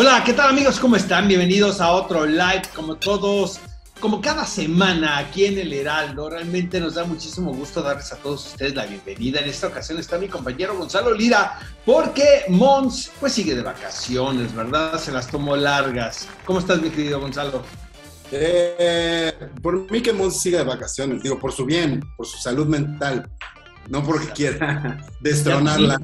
Hola, ¿qué tal amigos? ¿Cómo están? Bienvenidos a otro live, como todos, como cada semana aquí en el Heraldo. Realmente nos da muchísimo gusto darles a todos ustedes la bienvenida. En esta ocasión está mi compañero Gonzalo Lira, porque Mons pues sigue de vacaciones, ¿verdad? Se las tomó largas. ¿Cómo estás, mi querido Gonzalo? Eh, por mí que Mons siga de vacaciones, digo, por su bien, por su salud mental, no porque quiera destronarla.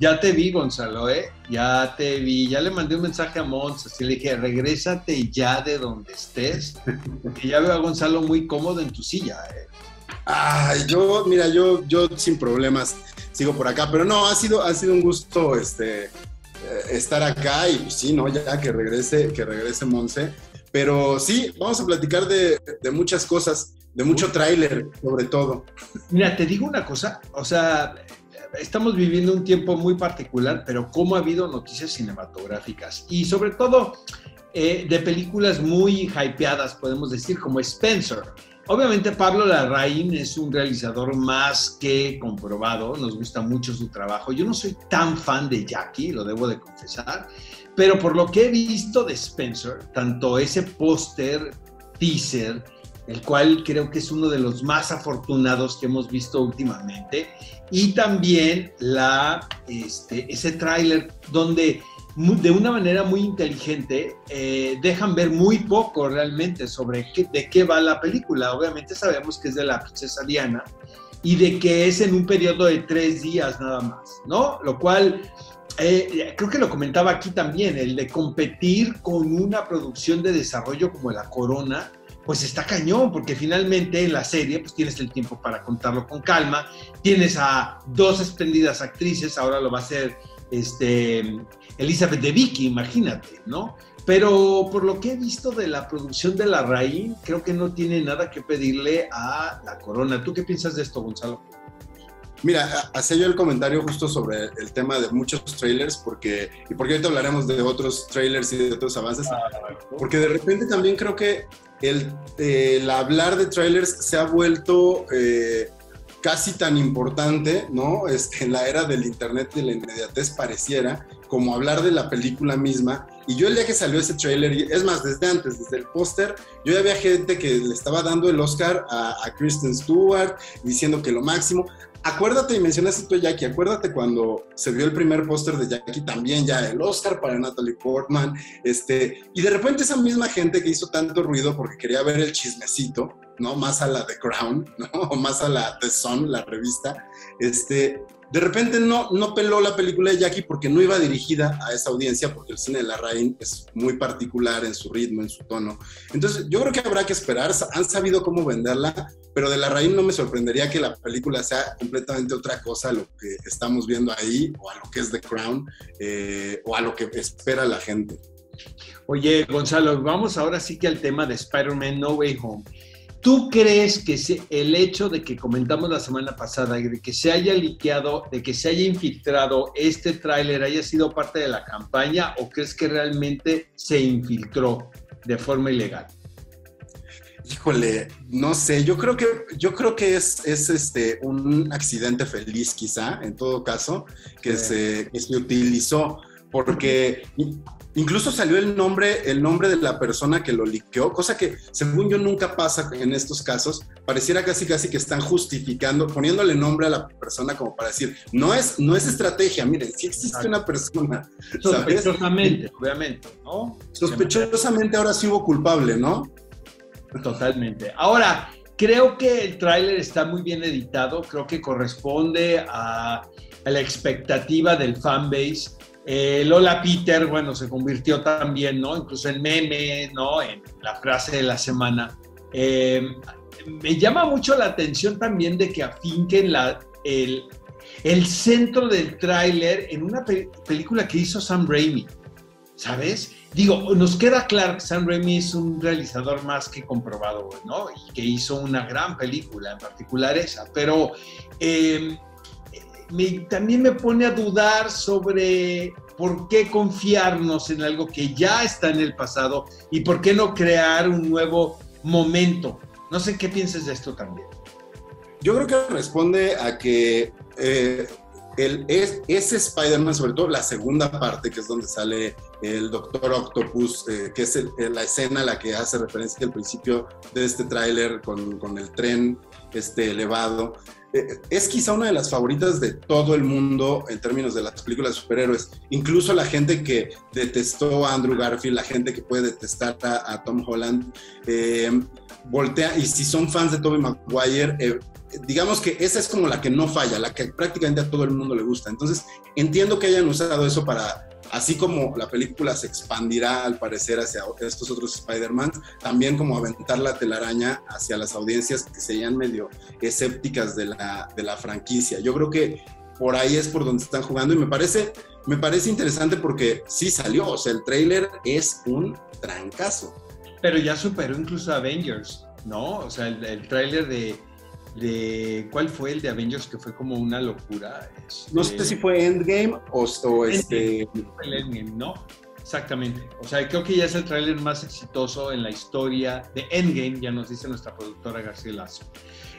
Ya te vi, Gonzalo, ¿eh? Ya te vi. Ya le mandé un mensaje a Mons, así le dije, regrésate ya de donde estés, porque ya veo a Gonzalo muy cómodo en tu silla, ¿eh? Ay, yo, mira, yo, yo sin problemas sigo por acá, pero no, ha sido, ha sido un gusto este, eh, estar acá y sí, ¿no? Ya que regrese, que regrese Monse. Pero sí, vamos a platicar de, de muchas cosas, de mucho tráiler, sobre todo. Mira, te digo una cosa, o sea, estamos viviendo un tiempo muy particular, pero cómo ha habido noticias cinematográficas y sobre todo eh, de películas muy hypeadas, podemos decir, como Spencer. Obviamente Pablo Larraín es un realizador más que comprobado, nos gusta mucho su trabajo. Yo no soy tan fan de Jackie, lo debo de confesar, pero por lo que he visto de Spencer, tanto ese póster, teaser, el cual creo que es uno de los más afortunados que hemos visto últimamente, y también la, este, ese tráiler donde de una manera muy inteligente eh, dejan ver muy poco realmente sobre qué, de qué va la película. Obviamente sabemos que es de la princesa Diana y de que es en un periodo de tres días nada más, ¿no? Lo cual eh, creo que lo comentaba aquí también, el de competir con una producción de desarrollo como la Corona, pues está cañón, porque finalmente en la serie pues tienes el tiempo para contarlo con calma, tienes a dos espléndidas actrices, ahora lo va a hacer este, Elizabeth de Vicky, imagínate, ¿no? Pero por lo que he visto de la producción de La Raíz, creo que no tiene nada que pedirle a la corona. ¿Tú qué piensas de esto, Gonzalo? Mira, hacía yo el comentario justo sobre el tema de muchos trailers, porque, y porque ahorita hablaremos de otros trailers y de otros avances, porque de repente también creo que el, hablar de trailers se ha vuelto eh, casi tan importante, ¿no? Este, en la era del internet de la inmediatez pareciera, como hablar de la película misma. Y yo el día que salió ese trailer, es más, desde antes, desde el póster, yo ya había gente que le estaba dando el Oscar a Kristen Stewart, diciendo que lo máximo acuérdate, y mencionaste tú Jackie, acuérdate cuando se vio el primer póster de Jackie, también ya el Oscar para Natalie Portman, este, y de repente esa misma gente que hizo tanto ruido porque quería ver el chismecito, ¿no? Más a la The Crown, ¿no? O más a la The Sun, la revista, este, de repente no, no peló la película de Jackie porque no iba dirigida a esa audiencia, porque el cine de la Rain es muy particular en su ritmo, en su tono. Entonces, yo creo que habrá que esperar. Han sabido cómo venderla, pero de la Rain no me sorprendería que la película sea completamente otra cosa a lo que estamos viendo ahí, o a lo que es The Crown, eh, o a lo que espera la gente. Oye, Gonzalo, vamos ahora sí que al tema de Spider-Man No Way Home. ¿Tú crees que el hecho de que comentamos la semana pasada, de que se haya liqueado, de que se haya infiltrado este tráiler haya sido parte de la campaña o crees que realmente se infiltró de forma ilegal? Híjole, no sé, yo creo que, yo creo que es, es este, un accidente feliz quizá, en todo caso, que, se, que se utilizó, porque Incluso salió el nombre, el nombre de la persona que lo liqueó, cosa que según yo nunca pasa en estos casos. Pareciera casi casi que están justificando, poniéndole nombre a la persona como para decir, no es, no es estrategia, miren, si existe una persona. Sospechosamente, obviamente, ¿no? Sospechosamente ahora sí hubo culpable, ¿no? Totalmente. Ahora, creo que el tráiler está muy bien editado, creo que corresponde a, a la expectativa del fanbase eh, Lola Peter, bueno, se convirtió también, ¿no? Incluso en meme, ¿no? En la frase de la semana. Eh, me llama mucho la atención también de que afinquen la, el, el centro del tráiler en una película que hizo Sam Raimi, ¿sabes? Digo, nos queda claro que Sam Raimi es un realizador más que comprobado, ¿no? Y que hizo una gran película, en particular esa, pero eh, también me pone a dudar sobre por qué confiarnos en algo que ya está en el pasado y por qué no crear un nuevo momento. No sé qué piensas de esto también. Yo creo que responde a que eh, el, es, ese Spider-Man, sobre todo la segunda parte, que es donde sale el Doctor Octopus, eh, que es la escena a la que hace referencia al principio de este tráiler con, con, el tren este, elevado. Eh, es quizá una de las favoritas de todo el mundo en términos de las películas de superhéroes. Incluso la gente que detestó a Andrew Garfield, la gente que puede detestar a, Tom Holland, eh, voltea, y si son fans de Tobey Maguire, eh, digamos que esa es como la que no falla, la que prácticamente a todo el mundo le gusta. Entonces, entiendo que hayan usado eso para, así como la película se expandirá al parecer hacia estos otros Spider-Man, también como aventar la telaraña hacia las audiencias que serían medio escépticas de la, de la franquicia. Yo creo que por ahí es por donde están jugando y me parece, me parece interesante porque sí salió, o sea, el trailer es un trancazo. Pero ya superó incluso Avengers, ¿no? O sea, el, el tráiler de, de, ¿Cuál fue el de Avengers que fue como una locura? no sé si fue Endgame o, o este... El Endgame, ¿no? Exactamente. O sea, creo que ya es el tráiler más exitoso en la historia de Endgame, ya nos dice nuestra productora García Lazo.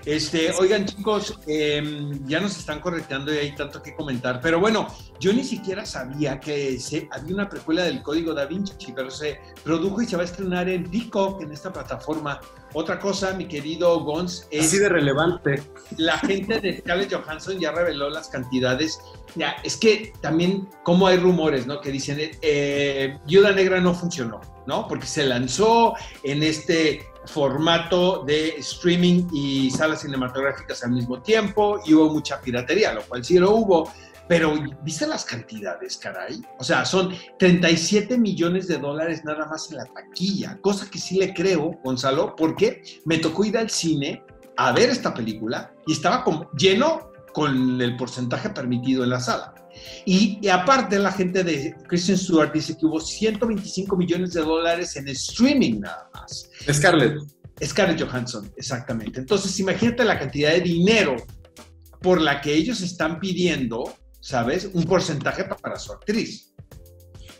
Este, oigan chicos, em, ya nos están correteando y hay tanto que comentar, pero bueno, yo ni siquiera sabía que se, había una precuela del Código Da Vinci, pero se produjo y se va a estrenar en Peacock, en esta plataforma. Otra cosa, mi querido Gons, es... Así de relevante. La gente de Scarlett Johansson ya reveló las cantidades. Ya, es que también, como hay rumores, ¿no? Que dicen, eh, Viuda Negra no funcionó, ¿no? Porque se lanzó en este formato de streaming y salas cinematográficas al mismo tiempo y hubo mucha piratería, lo cual sí lo hubo. Pero, ¿viste las cantidades, caray? O sea, son 37 millones de dólares nada más en la taquilla, cosa que sí le creo, Gonzalo, porque me tocó ir al cine a ver esta película y estaba como lleno con el porcentaje permitido en la sala. Y, aparte la gente de Christian Stewart dice que hubo 125 millones de dólares en streaming nada más. Scarlett. Scarlett Johansson, exactamente. Entonces imagínate la cantidad de dinero por la que ellos están pidiendo, ¿sabes? Un porcentaje para su actriz.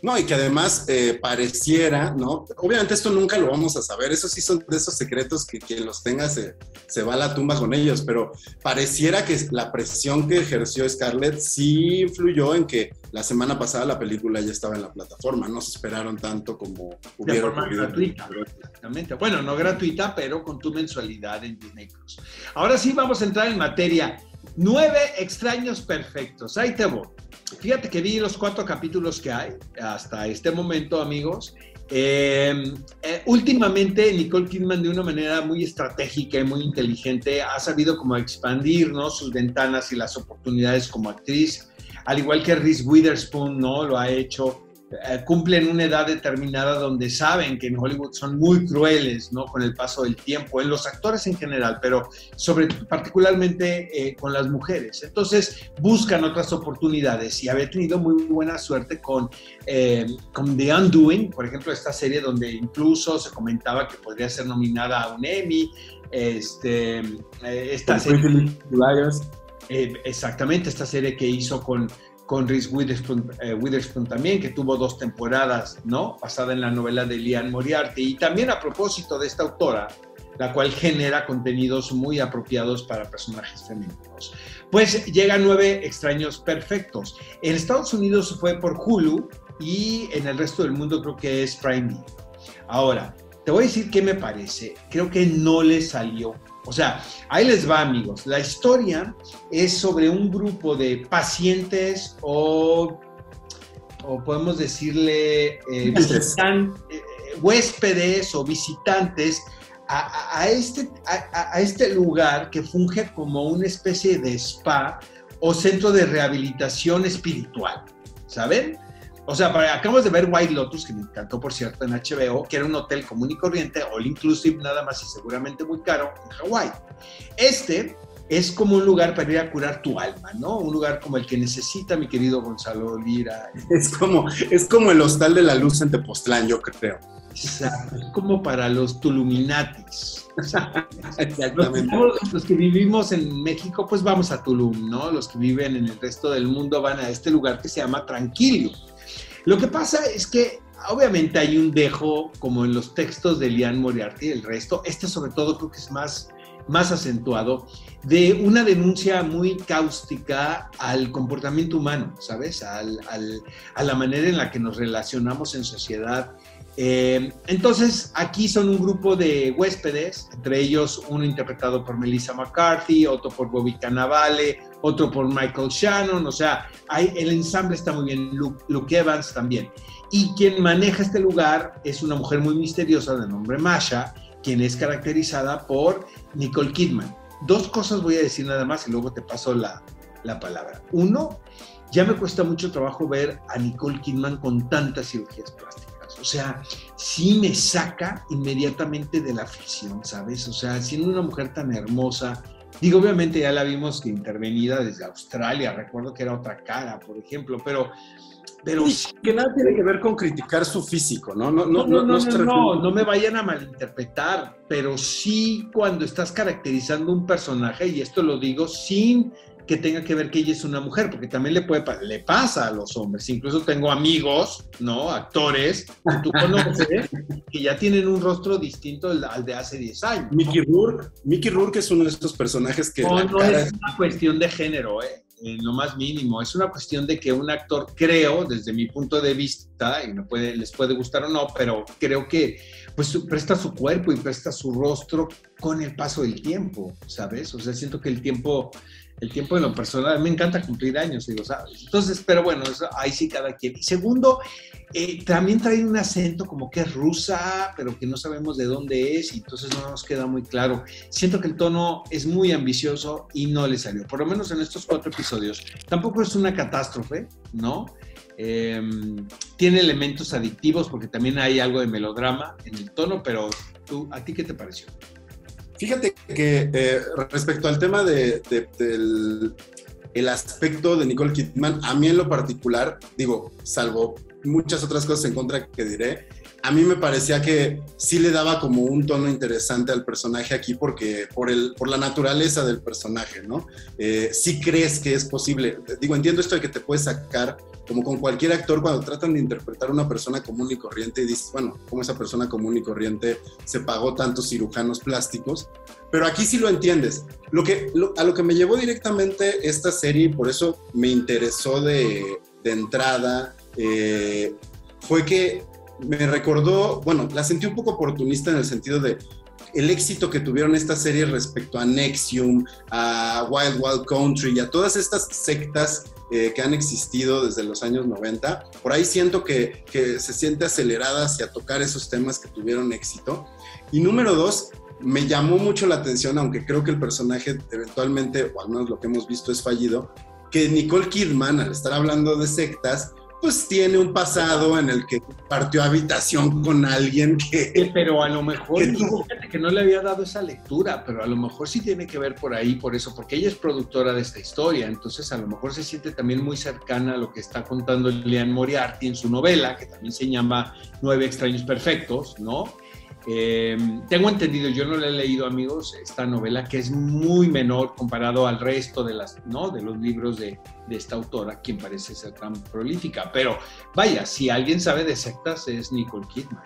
No, y que además eh, pareciera, ¿no? Obviamente esto nunca lo vamos a saber, eso sí son de esos secretos que quien los tenga se, se va a la tumba con ellos, pero pareciera que la presión que ejerció Scarlett sí influyó en que la semana pasada la película ya estaba en la plataforma, no se esperaron tanto como hubiera De forma gratuita, exactamente. Bueno, no gratuita, pero con tu mensualidad en Disney Plus. Ahora sí vamos a entrar en materia. Nueve extraños perfectos. Ahí te voy. Fíjate que vi los cuatro capítulos que hay hasta este momento, amigos. Eh, eh, últimamente Nicole Kidman de una manera muy estratégica y muy inteligente ha sabido como expandir ¿no? sus ventanas y las oportunidades como actriz, al igual que Reese Witherspoon no lo ha hecho cumplen una edad determinada donde saben que en Hollywood son muy crueles, ¿no? Con el paso del tiempo, en los actores en general, pero sobre particularmente eh, con las mujeres. Entonces buscan otras oportunidades y había tenido muy buena suerte con, eh, con The Undoing, por ejemplo, esta serie donde incluso se comentaba que podría ser nominada a un Emmy. Este, esta serie, exactamente, esta serie que hizo con con Reese eh, Witherspoon, también, que tuvo dos temporadas, ¿no? Basada en la novela de Lian Moriarty. Y también a propósito de esta autora, la cual genera contenidos muy apropiados para personajes femeninos. Pues llega Nueve Extraños Perfectos. En Estados Unidos fue por Hulu y en el resto del mundo creo que es Prime Video. Ahora, te voy a decir qué me parece. Creo que no le salió o sea, ahí les va, amigos. La historia es sobre un grupo de pacientes o, o podemos decirle eh, eh, huéspedes o visitantes a, este, a, este lugar que funge como una especie de spa o centro de rehabilitación espiritual, ¿saben? O sea, acabamos de ver White Lotus, que me encantó, por cierto, en HBO, que era un hotel común y corriente, all inclusive, nada más y seguramente muy caro, en Hawái. Este es como un lugar para ir a curar tu alma, ¿no? Un lugar como el que necesita mi querido Gonzalo Lira. Es como, es como el hostal de la luz en Tepoztlán, yo creo. Exacto, es como para los Tuluminatis. Exactamente. Los, los, que vivimos en México, pues vamos a Tulum, ¿no? Los que viven en el resto del mundo van a este lugar que se llama Tranquilio. Lo que pasa es que obviamente hay un dejo como en los textos de Lian Moriarty, el resto, este sobre todo creo que es más, más acentuado de una denuncia muy cáustica al comportamiento humano, ¿sabes? Al, a la manera en la que nos relacionamos en sociedad. Eh, entonces, aquí son un grupo de huéspedes, entre ellos uno interpretado por Melissa McCarthy, otro por Bobby Cannavale, otro por Michael Shannon, o sea, el ensamble está muy bien, Luke, Luke Evans también. Y quien maneja este lugar es una mujer muy misteriosa de nombre Masha, quien es caracterizada por Nicole Kidman. Dos cosas voy a decir nada más y luego te paso la, la palabra. Uno, ya me cuesta mucho trabajo ver a Nicole Kidman con tantas cirugías plásticas. O sea, sí me saca inmediatamente de la ficción, ¿sabes? O sea, siendo una mujer tan hermosa, digo, obviamente ya la vimos que intervenida desde Australia, recuerdo que era otra cara, por ejemplo, pero pero que nada tiene que ver con criticar su físico, ¿no? No, no, no, no, no, no, me vayan a malinterpretar, pero sí cuando estás caracterizando un personaje, y esto lo digo sin que tenga que ver que ella es una mujer, porque también le puede le pasa a los hombres. Incluso tengo amigos, ¿no? Actores que tú conoces que ya tienen un rostro distinto al, de hace 10 años. Mickey Rourke, Mickey Rourke es uno de estos personajes que no, no es una cuestión de género, ¿eh? en lo más mínimo. Es una cuestión de que un actor, creo, desde mi punto de vista, y me puede, les puede gustar o no, pero creo que pues presta su cuerpo y presta su rostro con el paso del tiempo, ¿sabes? O sea, siento que el tiempo el tiempo de lo personal, me encanta cumplir años, digo, ¿sabes? Entonces, pero bueno, ahí sí cada quien. Y segundo, eh, también trae un acento como que es rusa, pero que no sabemos de dónde es, y entonces no nos queda muy claro. Siento que el tono es muy ambicioso y no le salió, por lo menos en estos cuatro episodios. Tampoco es una catástrofe, ¿no? Em, tiene elementos adictivos porque también hay algo de melodrama en el tono, pero tú, ¿a ti qué te pareció? Fíjate que eh, respecto al tema de, del el aspecto de Nicole Kidman, a mí en lo particular, digo, salvo muchas otras cosas en contra que diré, a mí me parecía que sí le daba como un tono interesante al personaje aquí porque por, el, por la naturaleza del personaje, ¿no? Eh, sí crees que es posible. Digo, entiendo esto de que te puedes sacar, como con cualquier actor, cuando tratan de interpretar a una persona común y corriente y dices, bueno, como esa persona común y corriente se pagó tantos cirujanos plásticos, pero aquí sí lo entiendes. Lo que, a lo que me llevó directamente esta serie, y por eso me interesó de, de entrada, eh, fue que me recordó, bueno, la sentí un poco oportunista en el sentido de el éxito que tuvieron estas series respecto a Nexium, a Wild Wild Country y a todas estas sectas eh, que han existido desde los años 90. Por ahí siento que, que se siente acelerada hacia tocar esos temas que tuvieron éxito. Y número dos, me llamó mucho la atención, aunque creo que el personaje eventualmente, o al menos lo que hemos visto es fallido, que Nicole Kidman, al estar hablando de sectas, pues tiene un pasado en el que partió habitación con alguien que... Pero a lo mejor, que, que no le había dado esa lectura, pero a lo mejor sí tiene que ver por ahí, por eso, porque ella es productora de esta historia, entonces a lo mejor se siente también muy cercana a lo que está contando Leanne Moriarty en su novela, que también se llama Nueve extraños perfectos, ¿no? Eh, tengo entendido, yo no le he leído, amigos, esta novela que es muy menor comparado al resto de, las, ¿no? de los libros de, esta autora, quien parece ser tan prolífica. Pero vaya, si alguien sabe de sectas es Nicole Kidman.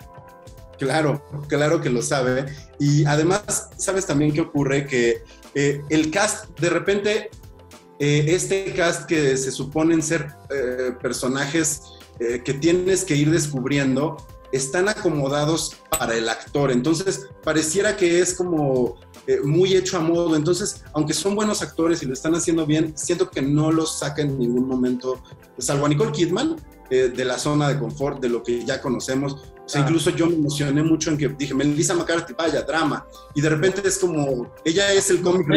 Claro, claro que lo sabe. Y además, ¿sabes también qué ocurre? Que eh, el cast, de repente, eh, este cast que se suponen ser personajes que tienes que ir descubriendo, están acomodados para el actor. Entonces, pareciera que es como eh, muy hecho a modo. Entonces, aunque son buenos actores y lo están haciendo bien, siento que no los saca en ningún momento, salvo a Nicole Kidman, eh, de la zona de confort, de lo que ya conocemos. O sea, incluso yo me emocioné mucho en que dije, Melissa McCarthy, vaya, drama. Y de repente es como, ella es el cómic.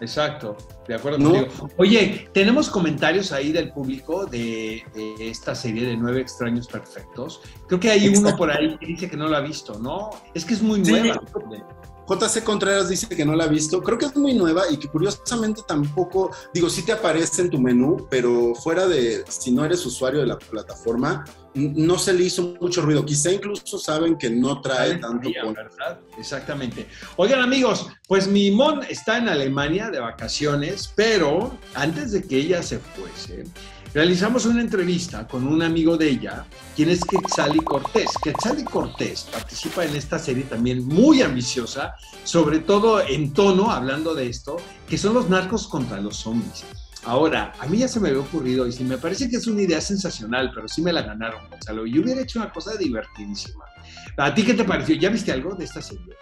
Exacto, de acuerdo contigo. Oye, tenemos comentarios ahí del público de, esta serie de Nueve Extraños Perfectos. Creo que hay uno por ahí que dice que no lo ha visto, ¿no? Es que es muy nueva. JC Contreras dice que no la ha visto. Creo que es muy nueva y que curiosamente tampoco, digo, sí te aparece en tu menú, pero fuera de, si no eres usuario de la plataforma, no se le hizo mucho ruido. Quizá incluso saben que no trae tanto. ¿verdad? Exactamente. Oigan amigos, pues mi Mon está en Alemania de vacaciones, pero antes de que ella se fuese, realizamos una entrevista con un amigo de ella, quien es Quetzali Cortés. Quetzali Cortés participa en esta serie también muy ambiciosa, sobre todo en tono, hablando de esto, que son los narcos contra los zombies. Ahora, a mí ya se me había ocurrido y sí me parece que es una idea sensacional, pero sí me la ganaron, Gonzalo. Yo hubiera hecho una cosa divertidísima. ¿A ti qué te pareció? ¿Ya viste algo de esta serie?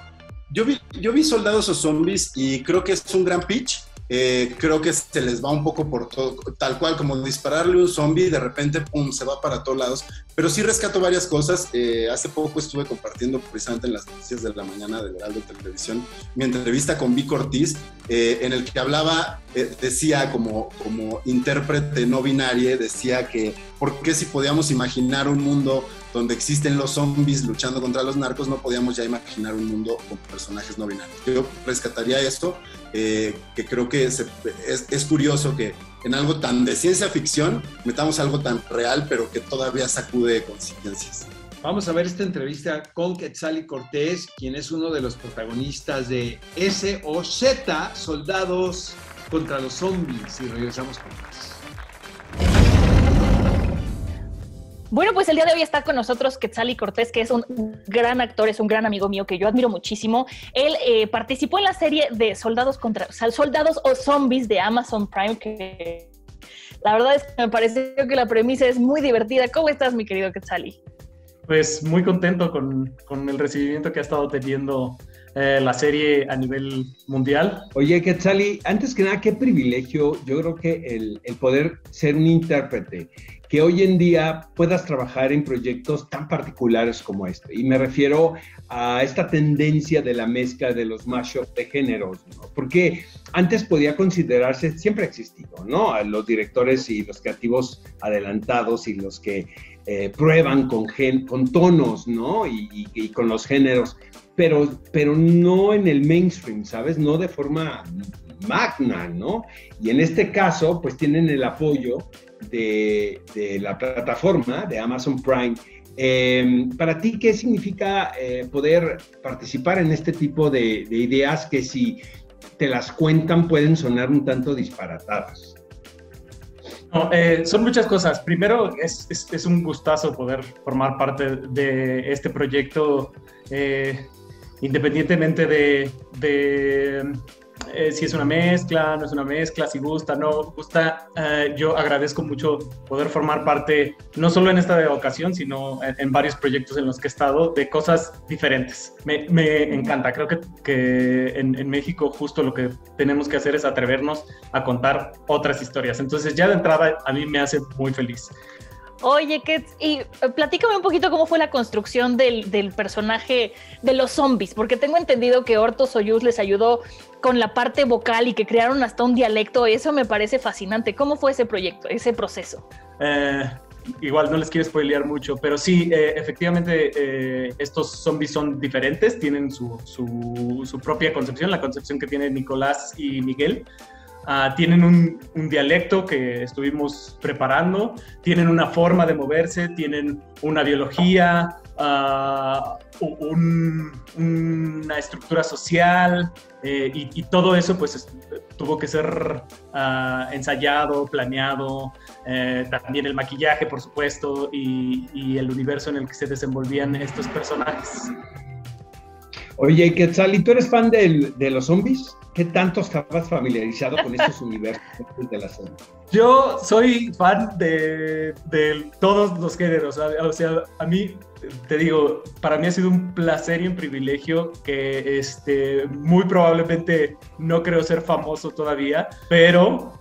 Yo vi, yo vi Soldados o Zombies y creo que es un gran pitch. Eh, creo que se les va un poco por todo, tal cual como dispararle un zombie de repente, pum, se va para todos lados. Pero sí rescato varias cosas. Eh, hace poco estuve compartiendo precisamente en las noticias de la mañana de Heraldo Televisión mi entrevista con Vic Ortiz, eh, en el que hablaba, decía como, como intérprete no binario, decía que por qué si podíamos imaginar un mundo donde existen los zombies luchando contra los narcos, no podíamos ya imaginar un mundo con personajes no binarios. Yo rescataría esto, eh, que creo que es, curioso que en algo tan de ciencia ficción metamos algo tan real, pero que todavía sacude conciencias. Vamos a ver esta entrevista con Quetzali Cortés, quien es uno de los protagonistas de SOZ, Soldados contra los Zombies, y regresamos con más. Bueno, pues el día de hoy está con nosotros Quetzali Cortés, que es un gran actor, es un gran amigo mío que yo admiro muchísimo. Él eh, participó en la serie de Soldados contra Soldados o Zombies de Amazon Prime, que la verdad es que me pareció que la premisa es muy divertida. ¿Cómo estás, mi querido Quetzali? Pues muy contento con, con el recibimiento que ha estado teniendo eh, la serie a nivel mundial. Oye, Quetzali, antes que nada, qué privilegio, yo creo que el, el poder ser un intérprete que hoy en día puedas trabajar en proyectos tan particulares como este. Y me refiero a esta tendencia de la mezcla de los mashups de géneros, ¿no? porque antes podía considerarse, siempre ha existido, ¿no? Los directores y los creativos adelantados y los que eh, prueban con, con tonos, ¿no? Y, y, con los géneros, pero, pero no en el mainstream, ¿sabes? No de forma magna, ¿no? Y en este caso, pues tienen el apoyo de, la plataforma de Amazon Prime. Em, para ti, ¿qué significa eh, poder participar en este tipo de, ideas que si te las cuentan pueden sonar un tanto disparatadas? Eh, son muchas cosas. Primero, es, un gustazo poder formar parte de este proyecto, eh, independientemente de, de eh, si es una mezcla, no es una mezcla, si gusta, no gusta. Eh, yo agradezco mucho poder formar parte, no solo en esta ocasión, sino en, varios proyectos en los que he estado, de cosas diferentes. Me, encanta, creo que, que en, en, México justo lo que tenemos que hacer es atrevernos a contar otras historias. Entonces ya de entrada a mí me hace muy feliz. Oye, y eh, platícame un poquito cómo fue la construcción del, del, personaje de los zombies, porque tengo entendido que Orto Soyuz les ayudó con la parte vocal y que crearon hasta un dialecto. Eso me parece fascinante. ¿Cómo fue ese proyecto, ese proceso? Eh, igual no les quiero spoilear mucho, pero sí, eh, efectivamente estos zombies son diferentes, tienen su, su, su propia concepción, la concepción que tienen Nicolás y Miguel. Ah, tienen un, dialecto que estuvimos preparando, tienen una forma de moverse, tienen una biología, uh, una estructura social eh, y, todo eso pues tuvo que ser ah, ensayado, planeado, eh, también el maquillaje por supuesto y, y, el universo en el que se desenvolvían estos personajes. Oye, Quetzal, ¿y tú eres fan de, de los zombies? ¿Qué tanto estabas familiarizado con estos universos de la serie? Yo soy fan de, todos los géneros. O sea, a mí, te digo, para mí ha sido un placer y un privilegio que este, muy probablemente no creo ser famoso todavía, pero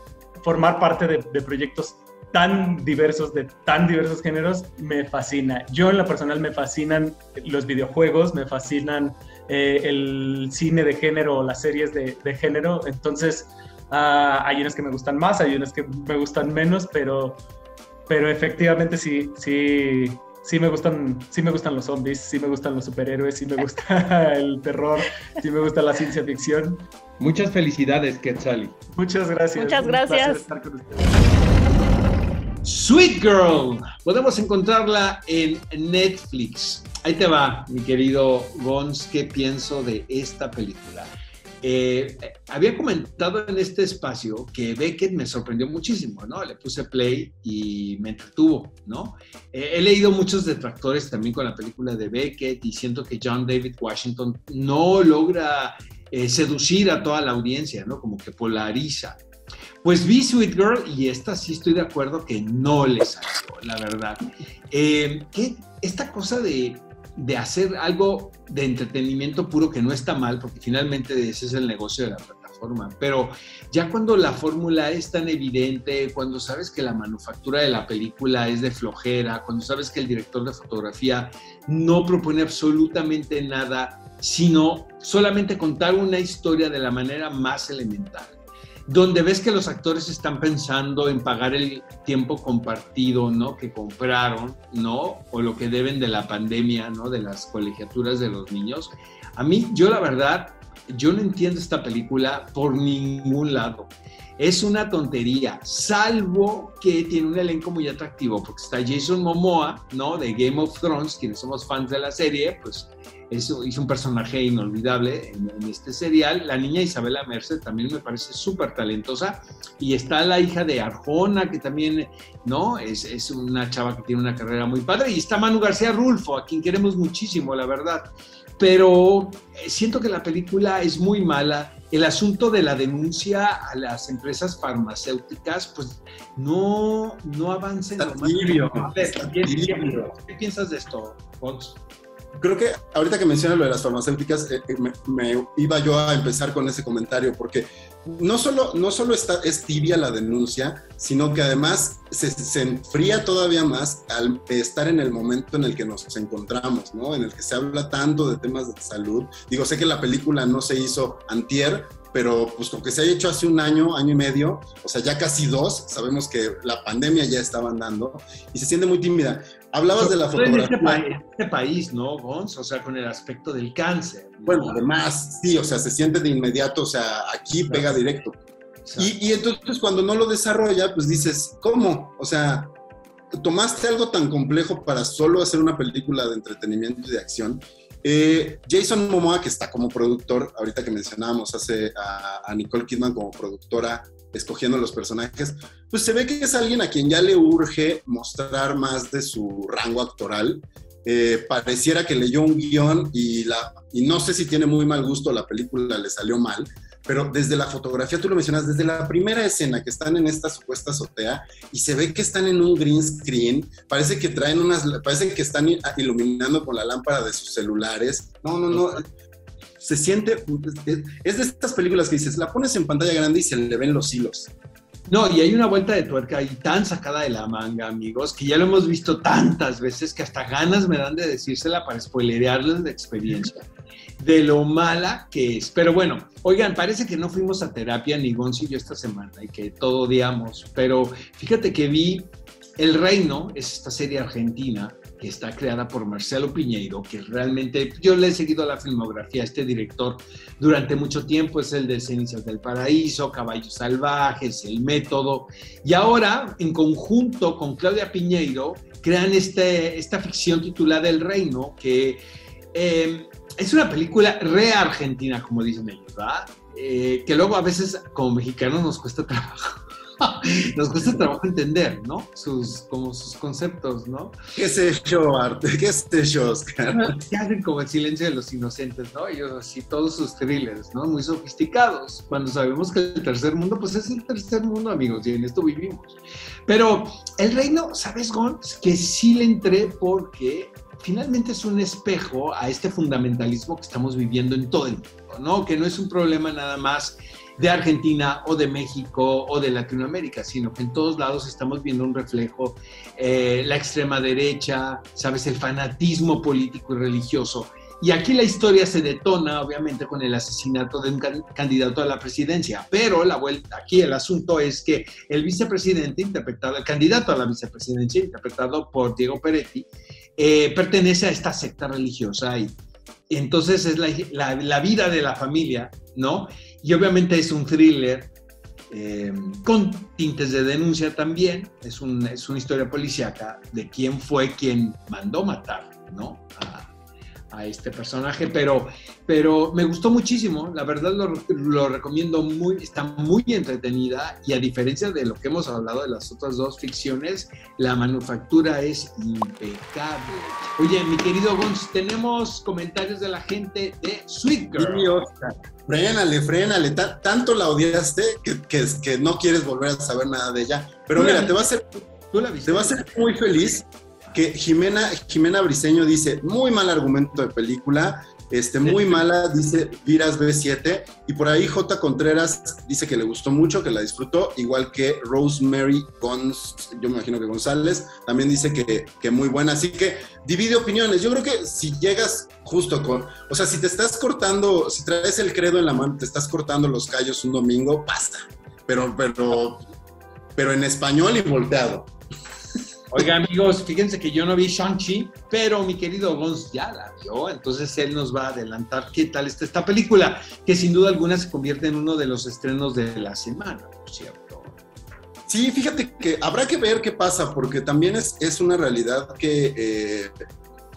formar parte de, de proyectos tan diversos, de tan diversos géneros, me fascina. Yo en lo personal me fascinan los videojuegos, me fascinan eh, el cine de género o las series de, género. Entonces, ah, hay unas que me gustan más, hay unas que me gustan menos, pero, pero efectivamente sí, sí, sí me gustan, sí me gustan los zombies, sí me gustan los superhéroes, sí me gusta el terror, sí me gusta la ciencia ficción. Muchas felicidades, Quetzali. Muchas gracias. Muchas gracias. Sweet Girl. Podemos encontrarla en Netflix. Ahí te va, mi querido Gons, ¿qué pienso de esta película? eh, había comentado en este espacio que Beckett me sorprendió muchísimo, ¿no? Le puse play y me entretuvo, ¿no? Eh, he leído muchos detractores también con la película de Beckett y siento que John David Washington no logra eh, seducir a toda la audiencia, ¿no? Como que polariza. Pues vi Sweet Girl y esta sí estoy de acuerdo que no le salió, la verdad. Eh, que esta cosa de, de, hacer algo de entretenimiento puro que no está mal, porque finalmente ese es el negocio de la plataforma, pero ya cuando la fórmula es tan evidente, cuando sabes que la manufactura de la película es de flojera, cuando sabes que el director de fotografía no propone absolutamente nada, sino solamente contar una historia de la manera más elemental donde ves que los actores están pensando en pagar el tiempo compartido, ¿no? Que compraron, ¿no? O lo que deben de la pandemia, ¿no? De las colegiaturas de los niños. A mí, yo la verdad, yo no entiendo esta película por ningún lado. Es una tontería, salvo que tiene un elenco muy atractivo, porque está Jason Momoa, ¿no? De Game of Thrones, quienes somos fans de la serie, pues hizo, hizo un personaje inolvidable en, este serial. La niña Isabela Merced también me parece súper talentosa. Y está la hija de Arjona, que también, ¿no? Es, es, una chava que tiene una carrera muy padre. Y está Manu García Rulfo, a quien queremos muchísimo, la verdad. Pero eh, siento que la película es muy mala. El asunto de la denuncia a las empresas farmacéuticas, pues no, no avanza en lo más. ¿Qué piensas de esto, Fox? Creo que ahorita que mencionas lo de las farmacéuticas, eh, eh, me, iba yo a empezar con ese comentario, porque no solo, no solo está, es tibia la denuncia, sino que además se, se, enfría todavía más al estar en el momento en el que nos encontramos, ¿no? En el que se habla tanto de temas de salud. Digo, sé que la película no se hizo antier, pero pues con que se haya hecho hace un año, año y medio, o sea, ya casi dos, sabemos que la pandemia ya estaba andando y se siente muy tímida. Hablabas de la este fotografía. En este, país, ¿no, Gons? O sea, con el aspecto del cáncer. Bueno, además, sí, o sea, se siente de inmediato, o sea, aquí pega directo. Y, y, entonces cuando no lo desarrolla, pues dices, ¿cómo? O sea, tomaste algo tan complejo para solo hacer una película de entretenimiento y de acción eh, Jason Momoa, que está como productor, ahorita que mencionábamos hace a, Nicole Kidman como productora escogiendo los personajes, pues se ve que es alguien a quien ya le urge mostrar más de su rango actoral. Eh, pareciera que leyó un guion y, la, y no sé si tiene muy mal gusto, la película le salió mal, pero desde la fotografía, tú lo mencionas, desde la primera escena que están en esta supuesta azotea y se ve que están en un green screen, parece que traen unas, parece que están iluminando con la lámpara de sus celulares. No, no, no. Se siente, es de estas películas que dices, la pones en pantalla grande y se le ven los hilos. No, y hay una vuelta de tuerca ahí tan sacada de la manga, amigos, que ya lo hemos visto tantas veces que hasta ganas me dan de decírsela para spoilerearles la experiencia de lo mala que es. Pero bueno, oigan, parece que no fuimos a terapia ni Gonzi y esta semana y que todo odiamos, pero fíjate que vi El Reino, es esta serie argentina que está creada por Marcelo Piñeiro, que realmente yo le he seguido la filmografía, este director durante mucho tiempo es el de Cenizas del Paraíso, Caballos Salvajes, El Método, y ahora en conjunto con Claudia Piñeiro crean este, esta ficción titulada El Reino, que eh, es una película re argentina, como dicen ellos, ¿verdad? Eh, que luego a veces como mexicanos nos cuesta trabajo. nos cuesta trabajo entender, ¿no? Sus, como sus conceptos, ¿no? ¿Qué sé yo, Arte? ¿Qué sé yo, Oscar? Que hacen como el silencio de los inocentes, ¿no? Ellos así, todos sus thrillers, ¿no? Muy sofisticados, cuando sabemos que el tercer mundo, pues es el tercer mundo, amigos, y en esto vivimos. Pero el reino, ¿sabes, Gon? Que sí le entré porque finalmente es un espejo a este fundamentalismo que estamos viviendo en todo el mundo, ¿no? Que no es un problema nada más de Argentina o de México o de Latinoamérica, sino que en todos lados estamos viendo un reflejo, eh, la extrema derecha, sabes, el fanatismo político y religioso. Y aquí la historia se detona, obviamente, con el asesinato de un candidato a la presidencia. Pero la vuelta, aquí el asunto es que el vicepresidente, interpretado, el candidato a la vicepresidencia, interpretado por Diego Peretti, eh, pertenece a esta secta religiosa y, entonces es la, vida de la familia, ¿no? Y obviamente es un thriller eh, con tintes de denuncia también, es, una historia policíaca de quién fue quien mandó matar, ¿no? A, a este personaje, pero, pero me gustó muchísimo, la verdad lo, lo, recomiendo muy, está muy entretenida y a diferencia de lo que hemos hablado de las otras dos ficciones, la manufactura es impecable. Oye, mi querido Gonz, tenemos comentarios de la gente de Sweet Girl. Frénale, frénale, tanto la odiaste que, que, que, no quieres volver a saber nada de ella. Pero mira, te va a hacer, te va a hacer muy feliz que Jimena, Jimena Briseño dice, muy mal argumento de película, este, muy mala, dice Viras B7, y por ahí J. Contreras dice que le gustó mucho, que la disfrutó, igual que Rosemary Gonz, yo me imagino que González, también dice que, que muy buena, así que divide opiniones, yo creo que si llegas justo con, o sea, si te estás cortando, si traes el credo en la mano, te estás cortando los callos un domingo, basta, pero, pero, pero en español y volteado. Oiga, amigos, fíjense que yo no vi Shang-Chi, pero mi querido Gonz ya la vio, entonces él nos va a adelantar qué tal está esta película, que sin duda alguna se convierte en uno de los estrenos de la semana, por cierto. Sí, fíjate que habrá que ver qué pasa, porque también es, una realidad que eh,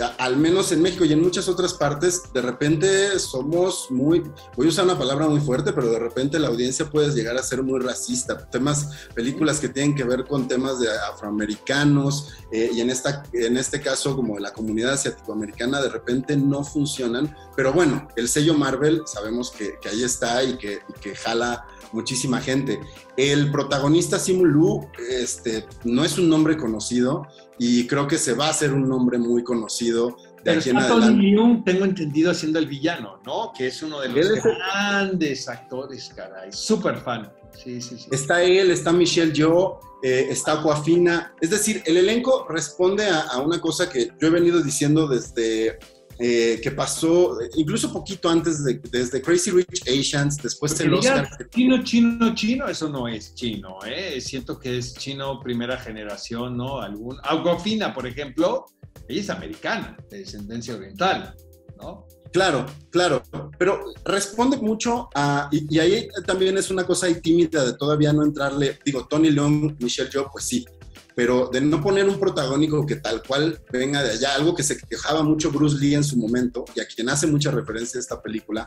al menos en México y en muchas otras partes, de repente somos muy, voy a usar una palabra muy fuerte, pero de repente la audiencia puede llegar a ser muy racista. Temas, películas que tienen que ver con temas de afroamericanos eh, y en, esta, en este caso como de la comunidad asiático-americana, de repente no funcionan. Pero bueno, el sello Marvel sabemos que, ahí está y que jala muchísima gente. El protagonista Simu Lu este, no es un nombre conocido y creo que se va a hacer un nombre muy conocido de Pero aquí en adelante. tengo entendido, haciendo el villano, ¿no? Que es uno de los grandes actores, caray. Súper fan. Sí, sí, sí. Está él, está Michelle Yeoh, eh, está Aquafina. Es decir, el elenco responde a, a, una cosa que yo he venido diciendo desde eh, que pasó incluso poquito antes de desde Crazy Rich Asians, después el Oscar. Chino, chino, chino, eso no es chino, ¿eh? Siento que es chino primera generación, ¿no? Algún, Fina, por ejemplo, ella es americana, de descendencia oriental, ¿no? Claro, claro, pero responde mucho a, y, y, ahí también es una cosa ahí tímida de todavía no entrarle, digo, Tony Leung, Michelle Yeoh, pues sí, pero de no poner un protagónico que tal cual venga de allá, algo que se quejaba mucho Bruce Lee en su momento y a quien hace mucha referencia esta película,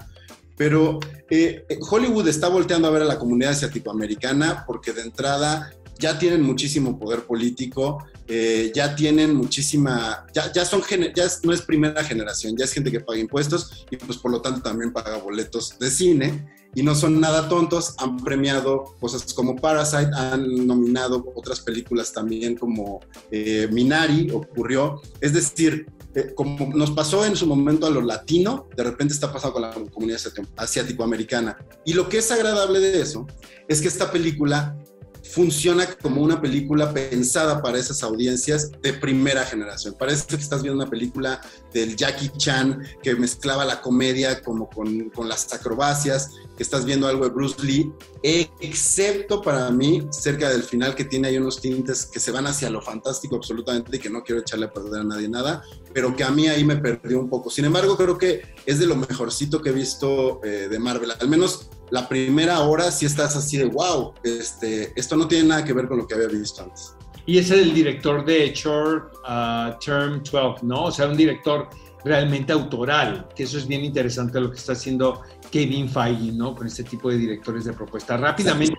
pero eh, Hollywood está volteando a ver a la comunidad asiático-americana porque de entrada ya tienen muchísimo poder político, eh, ya tienen muchísima, ya, ya son, ya no es primera generación, ya es gente que paga impuestos y pues por lo tanto también paga boletos de cine y no son nada tontos, han premiado cosas como Parasite, han nominado otras películas también como eh, Minari, ocurrió. Es decir, eh, como nos pasó en su momento a lo latino, de repente está pasando con la comunidad asiático-americana. Y lo que es agradable de eso es que esta película funciona como una película pensada para esas audiencias de primera generación. Parece que estás viendo una película del Jackie Chan que mezclaba la comedia como con, con las acrobacias, que estás viendo algo de Bruce Lee, excepto para mí, cerca del final que tiene ahí unos tintes que se van hacia lo fantástico absolutamente y que no quiero echarle a perder a nadie nada, pero que a mí ahí me perdió un poco. Sin embargo, creo que es de lo mejorcito que he visto eh, de Marvel, al menos la primera hora si estás así de, wow, este, esto no tiene nada que ver con lo que había visto antes. Y es el director de Short uh, Term 12, ¿no? O sea, un director realmente autoral, que eso es bien interesante lo que está haciendo Kevin Feige, ¿no? Con este tipo de directores de propuesta. Rápidamente,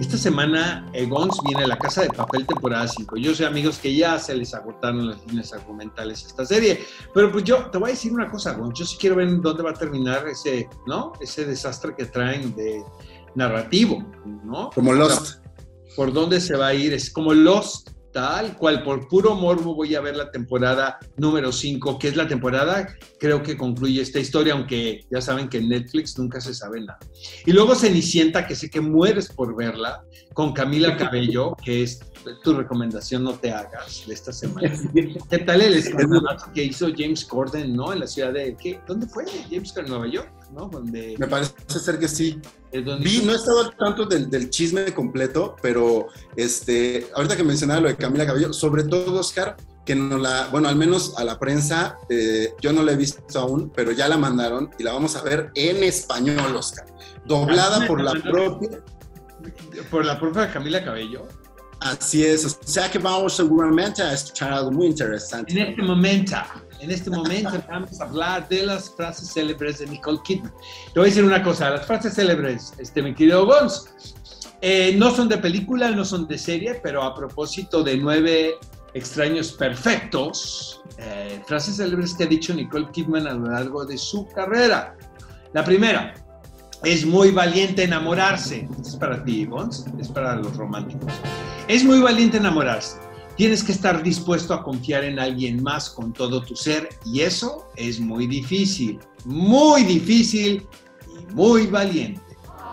esta semana Egons viene a la Casa de Papel temporada 5. Yo sé, amigos, que ya se les agotaron las líneas argumentales a esta serie, pero pues yo te voy a decir una cosa, Gonz, yo sí quiero ver dónde va a terminar ese, ¿no? Ese desastre que traen de narrativo, ¿no? Como Lost. por dónde se va a ir, es como Lost, tal cual, por puro morbo voy a ver la temporada número 5, que es la temporada, creo que concluye esta historia, aunque ya saben que en Netflix nunca se sabe nada. Y luego Cenicienta, que sé que mueres por verla, con Camila Cabello, que es tu recomendación, no te hagas, de esta semana. ¿Qué tal el escándalo que hizo James Corden, ¿no? En la ciudad de, ¿qué? ¿Dónde fue? James Corden, Nueva York, ¿no? Donde... Me parece ser que sí. Vi, no he estado al tanto del, del, chisme completo, pero este, ahorita que mencionaba lo de Camila Cabello, sobre todo Oscar, que no la, bueno, al menos a la prensa, eh, yo no la he visto aún, pero ya la mandaron y la vamos a ver en español, Oscar, doblada por la propia. ¿Por la propia Camila Cabello? Así es, o sea que vamos seguramente a escuchar algo muy interesante. En este momento, en este momento vamos a hablar de las frases célebres de Nicole Kidman. Te voy a decir una cosa, las frases célebres, este, mi querido Gons, eh, no son de película, no son de serie, pero a propósito de nueve extraños perfectos, eh, frases célebres que ha dicho Nicole Kidman a lo largo de su carrera. La primera, es muy valiente enamorarse. Es para ti, Gons, es para los románticos. Es muy valiente enamorarse. Tienes que estar dispuesto a confiar en alguien más con todo tu ser y eso es muy difícil, muy difícil y muy valiente.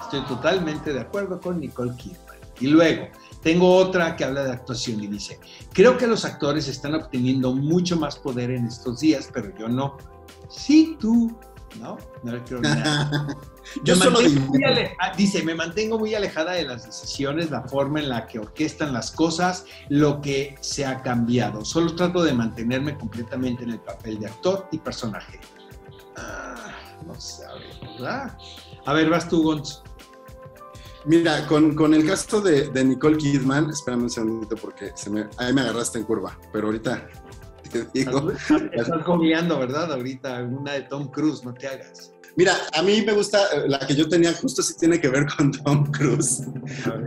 Estoy totalmente de acuerdo con Nicole Kidman. Y luego, tengo otra que habla de actuación y dice, creo que los actores están obteniendo mucho más poder en estos días, pero yo no. Sí, tú, ¿no? No le creo nada. yo solo dice, me mantengo muy alejada de las decisiones, la forma en la que orquestan las cosas, lo que se ha cambiado. Solo trato de mantenerme completamente en el papel de actor y personaje. Ah, no sabe, ¿verdad? A ver, vas tú, Gonz. Mira, con, el caso de, Nicole Kidman, espérame un segundito porque se me, ahí me agarraste en curva, pero ahorita te digo. Estás comiendo, ¿verdad? Ahorita una de Tom Cruise, no te hagas. Mira, a mí me gusta, eh, la que yo tenía justo sí tiene que ver con Tom Cruise,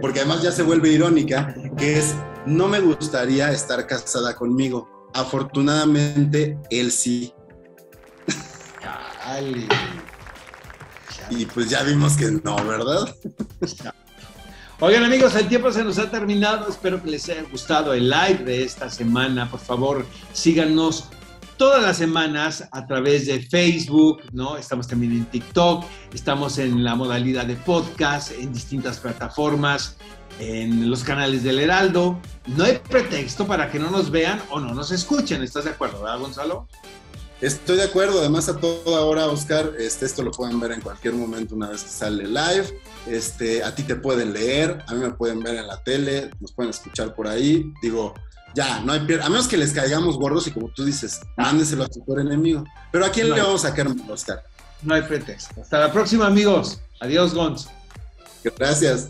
porque además ya se vuelve irónica, que es, no me gustaría estar casada conmigo. Afortunadamente, él sí. Y pues ya vimos que no, ¿verdad? Oigan amigos, el tiempo se nos ha terminado. Espero que les haya gustado el live de esta semana. Por favor, síganos todas las semanas a través de Facebook, ¿no? Estamos también en TikTok, estamos en la modalidad de podcast, en distintas plataformas, en los canales del Heraldo. No hay pretexto para que no nos vean o no nos escuchen. ¿Estás de acuerdo, verdad, Gonzalo? Estoy de acuerdo, además a toda hora, Oscar, este, esto lo pueden ver en cualquier momento una vez que sale live. Este, a ti te pueden leer, a mí me pueden ver en la tele, nos pueden escuchar por ahí. Digo, ya, no hay pierde. A menos que les caigamos gordos y como tú dices, mándeselo a tu peor enemigo. Pero ¿a quién le vamos a querer, Oscar? No hay pretexto. Hasta la próxima, amigos. Adiós, Gonz. Gracias.